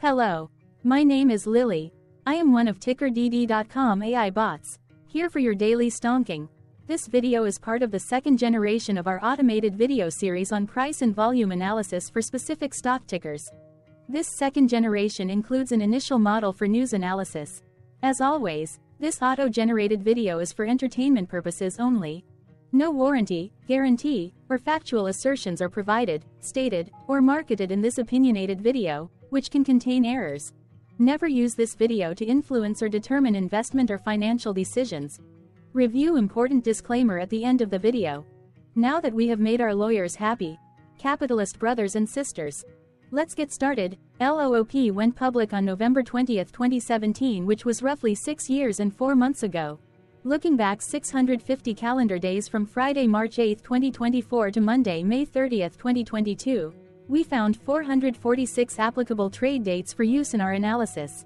Hello. My name is Lily. I am one of TickerDD.com AI bots, here for your daily stonking. This video is part of the second generation of our automated video series on price and volume analysis for specific stock tickers. This second generation includes an initial model for news analysis. As always, this auto-generated video is for entertainment purposes only. No warranty, guarantee, or factual assertions are provided, stated, or marketed in this opinionated video, which can contain errors. Never use this video to influence or determine investment or financial decisions. Review important disclaimer at the end of the video. Now that we have made our lawyers happy, capitalist brothers and sisters, let's get started. LOOP went public on November 20, 2017 which was roughly 6 years and 4 months ago. Looking back 650 calendar days from Friday, March 8, 2024 to Monday, May 30, 2022, we found 446 applicable trade dates for use in our analysis.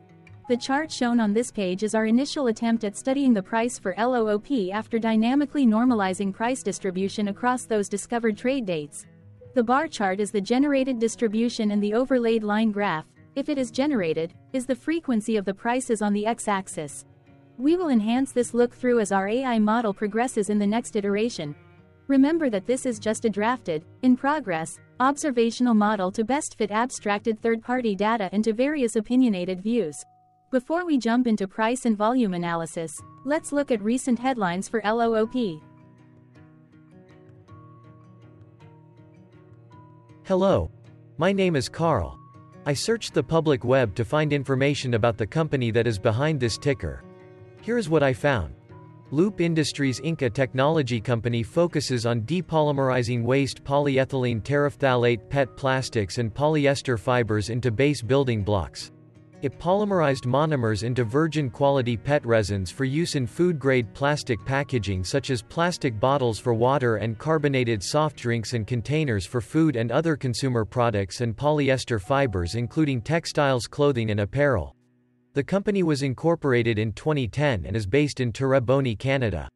The chart shown on this page is our initial attempt at studying the price for LOOP after dynamically normalizing price distribution across those discovered trade dates. The bar chart is the generated distribution and the overlaid line graph, if it is generated, is the frequency of the prices on the x-axis. We will enhance this look through as our AI model progresses in the next iteration. Remember that this is just a drafted, in progress, observational model to best fit abstracted third-party data into various opinionated views. Before we jump into price and volume analysis, let's look at recent headlines for LOOP. Hello. My name is Carl. I searched the public web to find information about the company that is behind this ticker. Here is what I found. Loop Industries Inc. a technology company focuses on depolymerizing waste polyethylene terephthalate PET plastics and polyester fibers into base building blocks. It polymerized monomers into virgin quality PET resins for use in food-grade plastic packaging such as plastic bottles for water and carbonated soft drinks and containers for food and other consumer products and polyester fibers including textiles clothing and apparel. The company was incorporated in 2010 and is based in Terrebonne, Canada.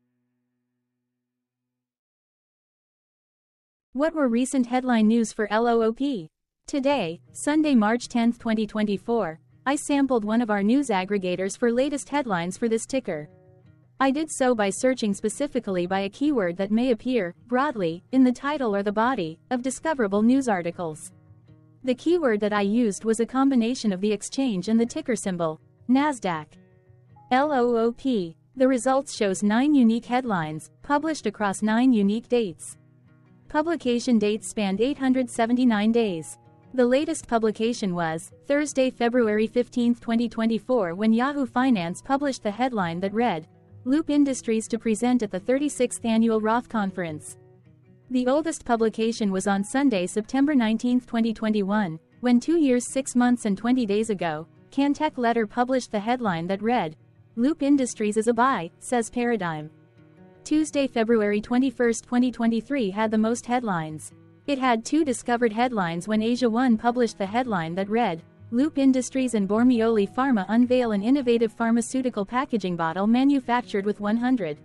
What were recent headline news for LOOP? Today, Sunday, March 10, 2024, I sampled one of our news aggregators for latest headlines for this ticker. I did so by searching specifically by a keyword that may appear, broadly, in the title or the body, of discoverable news articles. The keyword that I used was a combination of the exchange and the ticker symbol, NASDAQ. LOOP. The results shows 9 unique headlines, published across 9 unique dates. Publication dates spanned 879 days. The latest publication was, Thursday, February 15, 2024 when Yahoo Finance published the headline that read, Loop Industries to present at the 36th Annual Roth Conference. The oldest publication was on Sunday, September 19, 2021, when two years, six months and 20 days ago, Cantech Letter published the headline that read, Loop Industries is a buy, says Paradigm. Tuesday, February 21, 2023 had the most headlines. It had two discovered headlines when Asia One published the headline that read, Loop Industries and Bormioli Pharma unveil an innovative pharmaceutical packaging bottle manufactured with 100.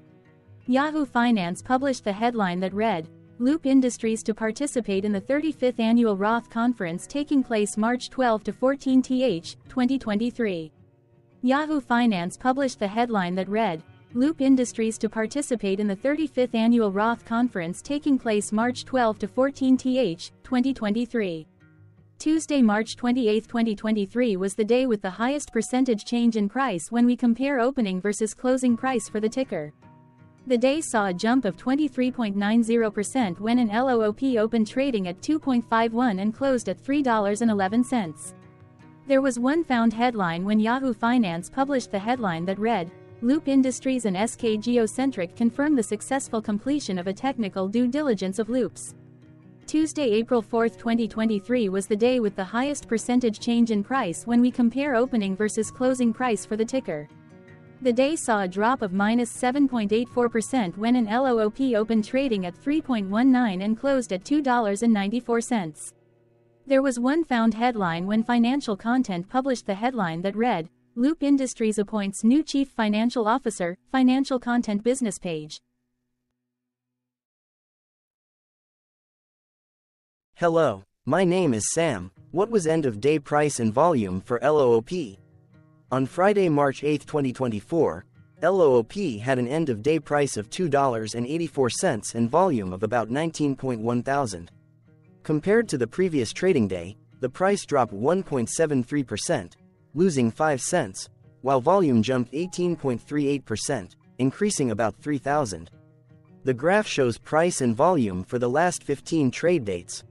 Yahoo Finance published the headline that read, Loop Industries to participate in the 35th Annual Roth Conference taking place March 12 to 14 th, 2023. Yahoo Finance published the headline that read, Loop Industries to participate in the 35th Annual Roth Conference taking place March 12 to 14 th, 2023. Tuesday, March 28, 2023 was the day with the highest percentage change in price when we compare opening versus closing price for the ticker. The day saw a jump of 23.90% when an LOOP opened trading at 2.51 and closed at $3.11. There was one found headline when Yahoo Finance published the headline that read, Loop Industries and SK Geocentric confirm the successful completion of a technical due diligence of loops. Tuesday, April 4, 2023 was the day with the highest percentage change in price when we compare opening versus closing price for the ticker. The day saw a drop of minus 7.84% when an LOOP opened trading at 3.19 and closed at $2.94. There was one found headline when Financial Content published the headline that read, Loop Industries appoints new Chief Financial Officer, Financial Content Business Page. Hello, my name is Sam. What was end of day price and volume for LOOP? On Friday, March 8, 2024, LOOP had an end of day price of $2.84 and volume of about 19.1 thousand. Compared to the previous trading day, the price dropped 1.73%, losing 5 cents, while volume jumped 18.38%, increasing about 3,000. The graph shows price and volume for the last 15 trade dates.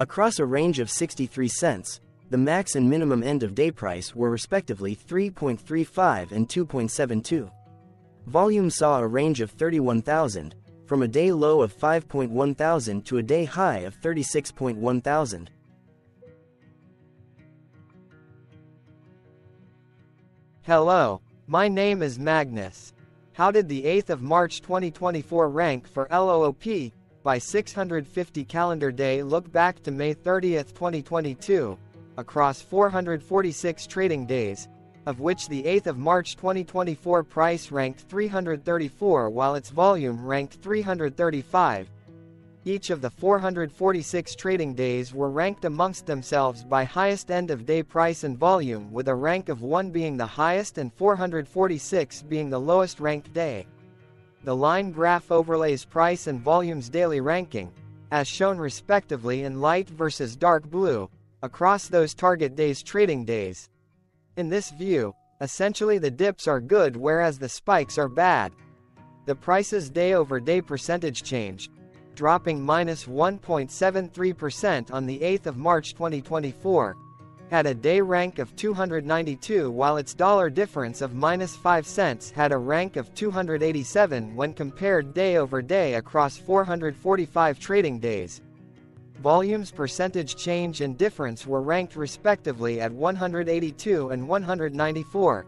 Across a range of 63 cents, the max and minimum end of day price were respectively 3.35 and 2.72. Volume saw a range of 31,000, from a day low of 5.1 thousand to a day high of 36.1 thousand. Hello, my name is Magnus. How did the 8th of March 2024 rank for LOOP? by 650 calendar day look back to May 30th, 2022, across 446 trading days, of which the 8th of March 2024 price ranked 334 while its volume ranked 335. Each of the 446 trading days were ranked amongst themselves by highest end of day price and volume with a rank of 1 being the highest and 446 being the lowest ranked day. The line graph overlays price and volume's daily ranking, as shown respectively in light versus dark blue, across those target days trading days. In this view, essentially the dips are good whereas the spikes are bad. The price's day over day percentage change, dropping minus 1.73% on the 8th of March 2024, had a day rank of 292 while its dollar difference of minus 5 cents had a rank of 287 when compared day over day across 445 trading days. Volumes percentage change and difference were ranked respectively at 182 and 194.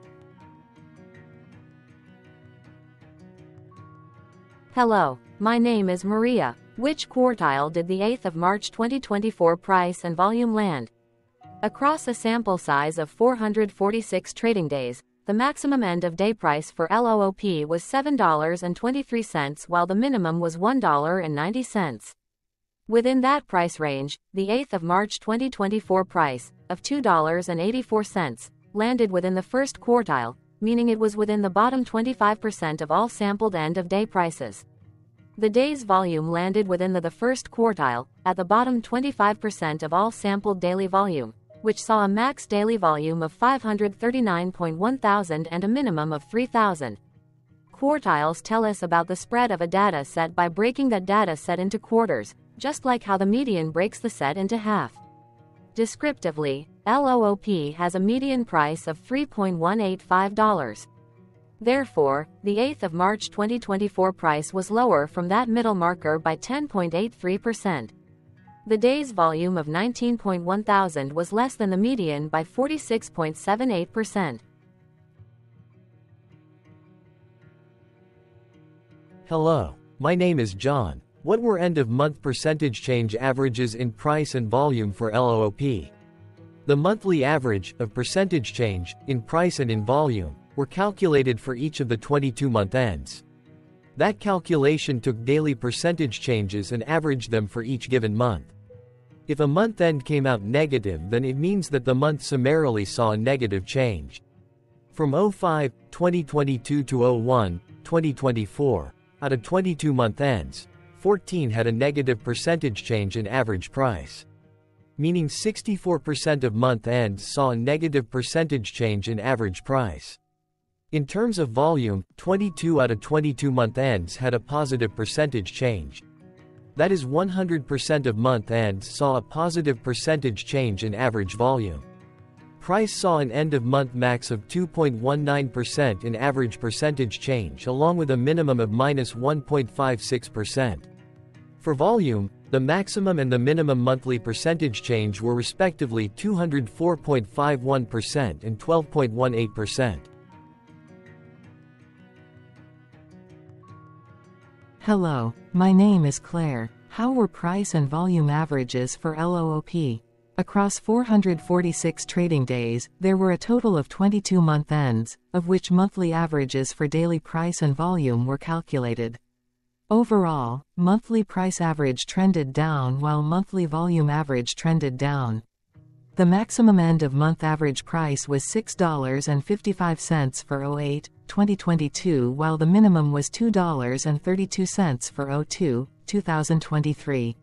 Hello, my name is Maria. Which quartile did the 8th of March 2024 price and volume land? Across a sample size of 446 trading days, the maximum end of day price for LOOP was $7.23 while the minimum was $1.90. Within that price range, the 8th of March 2024 price, of $2.84, landed within the first quartile, meaning it was within the bottom 25% of all sampled end of day prices. The day's volume landed within the, the first quartile, at the bottom 25% of all sampled daily volume which saw a max daily volume of 539.1 thousand and a minimum of 3,000. Quartiles tell us about the spread of a data set by breaking that data set into quarters, just like how the median breaks the set into half. Descriptively, LOOP has a median price of $3.185. Therefore, the 8th of March 2024 price was lower from that middle marker by 10.83%. The day's volume of 19.1 thousand was less than the median by 46.78%. Hello, my name is John. What were end of month percentage change averages in price and volume for LOOP? The monthly average of percentage change in price and in volume were calculated for each of the 22 month ends. That calculation took daily percentage changes and averaged them for each given month. If a month end came out negative then it means that the month summarily saw a negative change. From 05, 2022 to 01, 2024, out of 22 month ends, 14 had a negative percentage change in average price. Meaning 64% of month ends saw a negative percentage change in average price. In terms of volume, 22 out of 22 month ends had a positive percentage change. That is 100% of month ends saw a positive percentage change in average volume. Price saw an end of month max of 2.19% in average percentage change along with a minimum of minus 1.56%. For volume, the maximum and the minimum monthly percentage change were respectively 204.51% and 12.18%. Hello, my name is Claire. How were price and volume averages for LOOP? Across 446 trading days, there were a total of 22 month ends, of which monthly averages for daily price and volume were calculated. Overall, monthly price average trended down while monthly volume average trended down. The maximum end of month average price was $6.55 for 08, 2022 while the minimum was $2.32 for 02, 2023.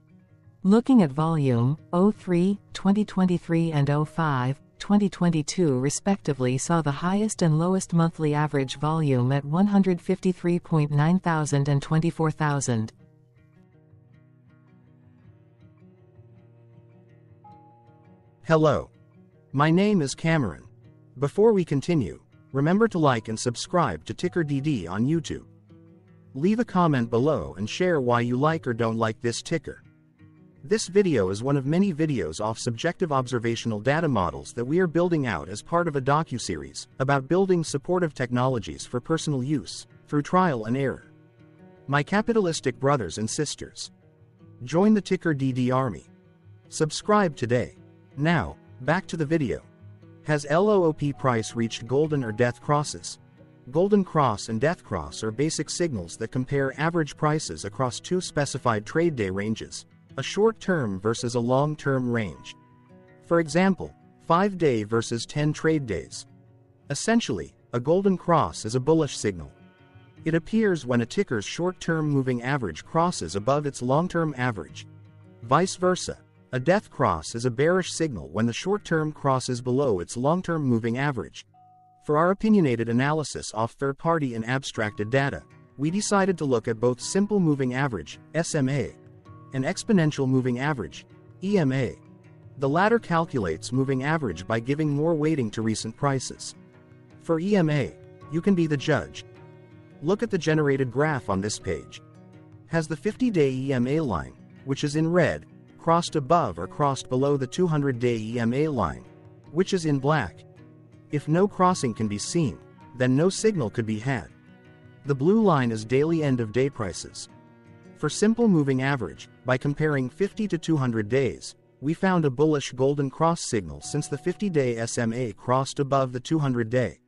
Looking at volume, 03, 2023 and 05, 2022 respectively saw the highest and lowest monthly average volume at 153.9 thousand and 24,000. Hello. My name is Cameron. Before we continue, remember to like and subscribe to Ticker DD on YouTube. Leave a comment below and share why you like or don't like this ticker. This video is one of many videos off subjective observational data models that we are building out as part of a docu-series about building supportive technologies for personal use, through trial and error. My capitalistic brothers and sisters. Join the Ticker DD army. Subscribe today. Now, back to the video. Has LOOP price reached golden or death crosses? Golden cross and death cross are basic signals that compare average prices across two specified trade day ranges, a short term versus a long term range. For example, 5 day versus 10 trade days. Essentially, a golden cross is a bullish signal. It appears when a ticker's short term moving average crosses above its long term average. Vice versa, a death cross is a bearish signal when the short-term crosses below its long-term moving average. For our opinionated analysis of third-party and abstracted data, we decided to look at both simple moving average, SMA, and exponential moving average, EMA. The latter calculates moving average by giving more weighting to recent prices. For EMA, you can be the judge. Look at the generated graph on this page. Has the 50-day EMA line, which is in red, crossed above or crossed below the 200-day EMA line, which is in black. If no crossing can be seen, then no signal could be had. The blue line is daily end-of-day prices. For simple moving average, by comparing 50 to 200 days, we found a bullish golden cross signal since the 50-day SMA crossed above the 200-day.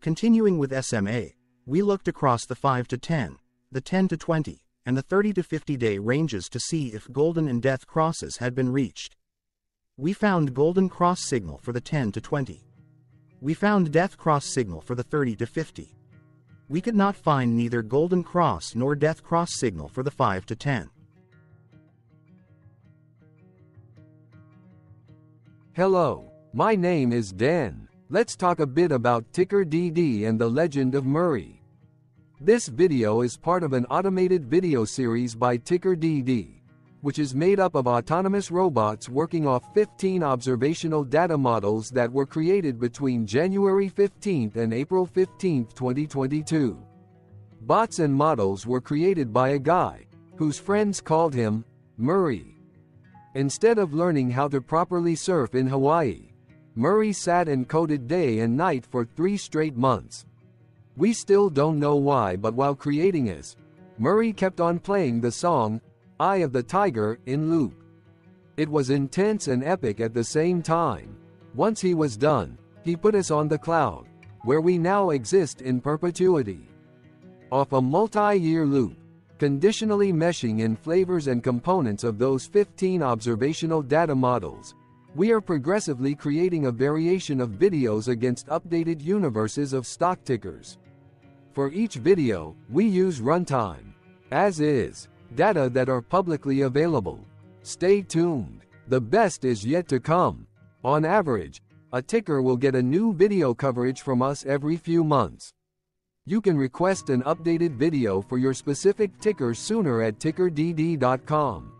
Continuing with SMA, we looked across the 5 to 10, the 10 to 20, and the 30 to 50 day ranges to see if golden and death crosses had been reached. We found golden cross signal for the 10 to 20. We found death cross signal for the 30 to 50. We could not find neither golden cross nor death cross signal for the 5 to 10. Hello, my name is Dan. Let's talk a bit about Ticker DD and the legend of Murray. This video is part of an automated video series by Ticker DD, which is made up of autonomous robots working off 15 observational data models that were created between January 15 and April 15, 2022. Bots and models were created by a guy, whose friends called him Murray. Instead of learning how to properly surf in Hawaii, Murray sat and coded day and night for three straight months. We still don't know why but while creating this, Murray kept on playing the song, Eye of the Tiger, in loop. It was intense and epic at the same time. Once he was done, he put us on the cloud, where we now exist in perpetuity. Off a multi-year loop, conditionally meshing in flavors and components of those 15 observational data models, we are progressively creating a variation of videos against updated universes of stock tickers. For each video, we use runtime, as is, data that are publicly available. Stay tuned. The best is yet to come. On average, a ticker will get a new video coverage from us every few months. You can request an updated video for your specific ticker sooner at tickerdd.com.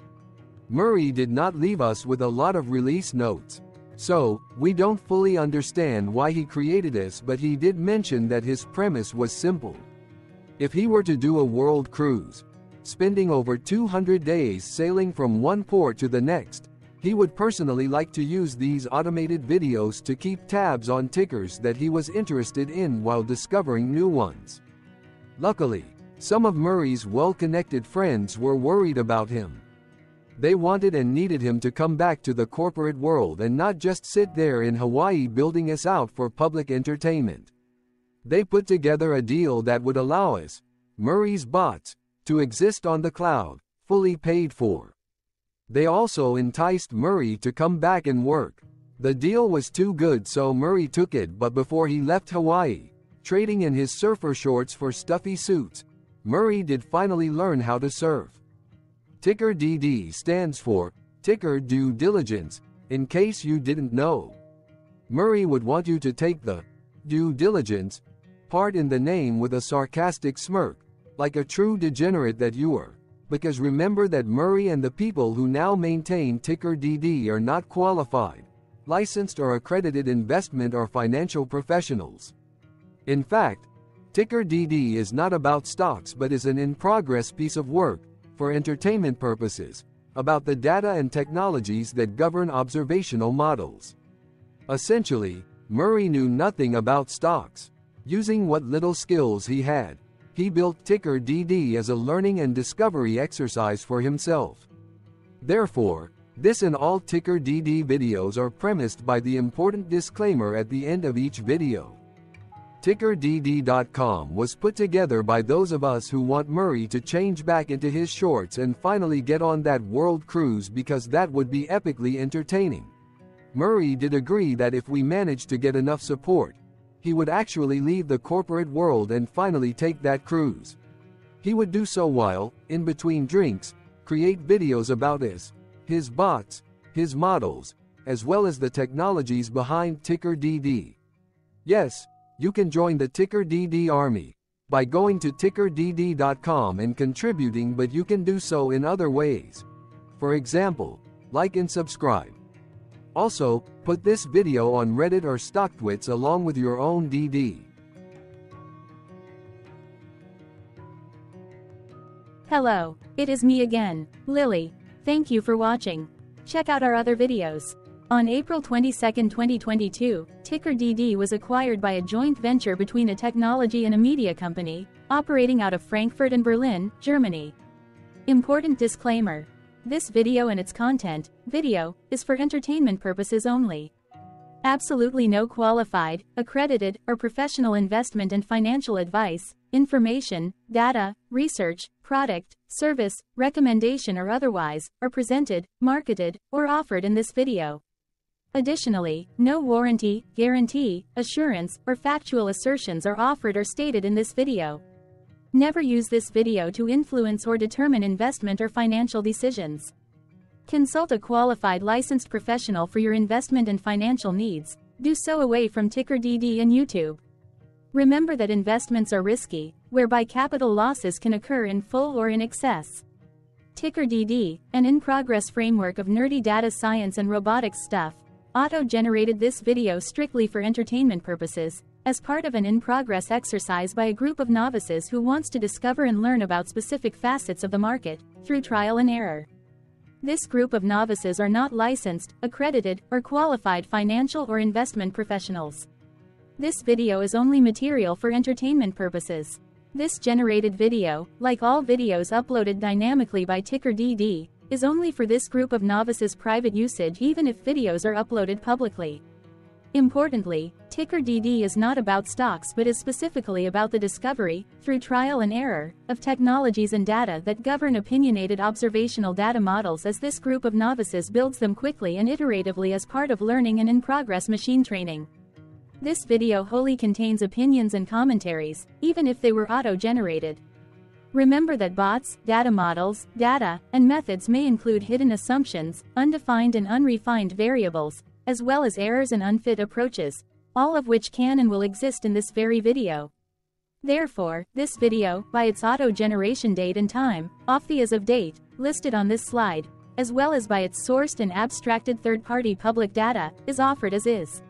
Murray did not leave us with a lot of release notes. So, we don't fully understand why he created this but he did mention that his premise was simple. If he were to do a world cruise, spending over 200 days sailing from one port to the next, he would personally like to use these automated videos to keep tabs on tickers that he was interested in while discovering new ones. Luckily, some of Murray's well-connected friends were worried about him. They wanted and needed him to come back to the corporate world and not just sit there in Hawaii building us out for public entertainment. They put together a deal that would allow us, Murray's bots, to exist on the cloud, fully paid for. They also enticed Murray to come back and work, The deal was too good so Murray took it but before he left Hawaii, trading in his surfer shorts for stuffy suits, Murray did finally learn how to surf. Ticker DD stands for Ticker Due Diligence, in case you didn't know. Murray would want you to take the due diligence part in the name with a sarcastic smirk, like a true degenerate that you are. Because remember that Murray and the people who now maintain ticker DD are not qualified, licensed or accredited investment or financial professionals. In fact, ticker DD is not about stocks but is an in-progress piece of work, for entertainment purposes, about the data and technologies that govern observational models. Essentially, Murray knew nothing about stocks. Using what little skills he had, he built Ticker DD as a learning and discovery exercise for himself. Therefore, this and all Ticker DD videos are premised by the important disclaimer at the end of each video. TickerDD.com was put together by those of us who want Murray to change back into his shorts and finally get on that world cruise because that would be epically entertaining. Murray did agree that if we managed to get enough support, he would actually leave the corporate world and finally take that cruise. He would do so while, in between drinks, create videos about us, his bots, his models, as well as the technologies behind Ticker DD. Yes, you can join the Ticker DD army by going to tickerdd.com and contributing, but you can do so in other ways. For example, like and subscribe. Also, put this video on Reddit or StockTwits along with your own DD. Hello, it is me again, Lily. Thank you for watching. Check out our other videos. On April 22, 2022, Ticker DD was acquired by a joint venture between a technology and a media company, operating out of Frankfurt and Berlin, Germany. Important disclaimer. This video and its content, video, is for entertainment purposes only. Absolutely no qualified, accredited, or professional investment and financial advice, information, data, research, product, service, recommendation or otherwise, are presented, marketed, or offered in this video. Additionally, no warranty, guarantee, assurance, or factual assertions are offered or stated in this video. Never use this video to influence or determine investment or financial decisions. Consult a qualified licensed professional for your investment and financial needs. Do so away from Ticker DD and YouTube. Remember that investments are risky, whereby capital losses can occur in full or in excess. Ticker DD, an in-progress framework of nerdy data science and robotics stuff, auto-generated this video strictly for entertainment purposes, as part of an in-progress exercise by a group of novices who wants to discover and learn about specific facets of the market, through trial and error. This group of novices are not licensed, accredited, or qualified financial or investment professionals. This video is only material for entertainment purposes. This generated video, like all videos uploaded dynamically by TickerDD, is only for this group of novices private usage even if videos are uploaded publicly. Importantly, Ticker DD is not about stocks but is specifically about the discovery, through trial and error, of technologies and data that govern opinionated observational data models as this group of novices builds them quickly and iteratively as part of learning and in-progress machine training. This video wholly contains opinions and commentaries, even if they were auto-generated. Remember that bots, data models, data, and methods may include hidden assumptions, undefined and unrefined variables, as well as errors and unfit approaches, all of which can and will exist in this very video. Therefore, this video, by its auto-generation date and time, off the as of date, listed on this slide, as well as by its sourced and abstracted third-party public data, is offered as is.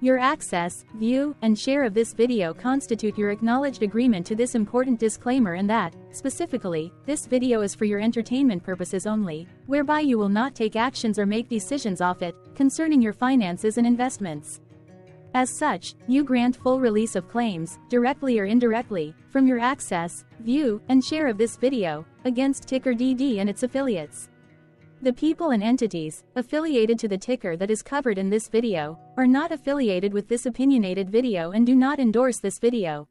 Your access, view, and share of this video constitute your acknowledged agreement to this important disclaimer and that, specifically, this video is for your entertainment purposes only, whereby you will not take actions or make decisions off it, concerning your finances and investments. As such, you grant full release of claims, directly or indirectly, from your access, view, and share of this video, against Ticker DD and its affiliates. The people and entities, affiliated to the ticker that is covered in this video, are not affiliated with this opinionated video and do not endorse this video.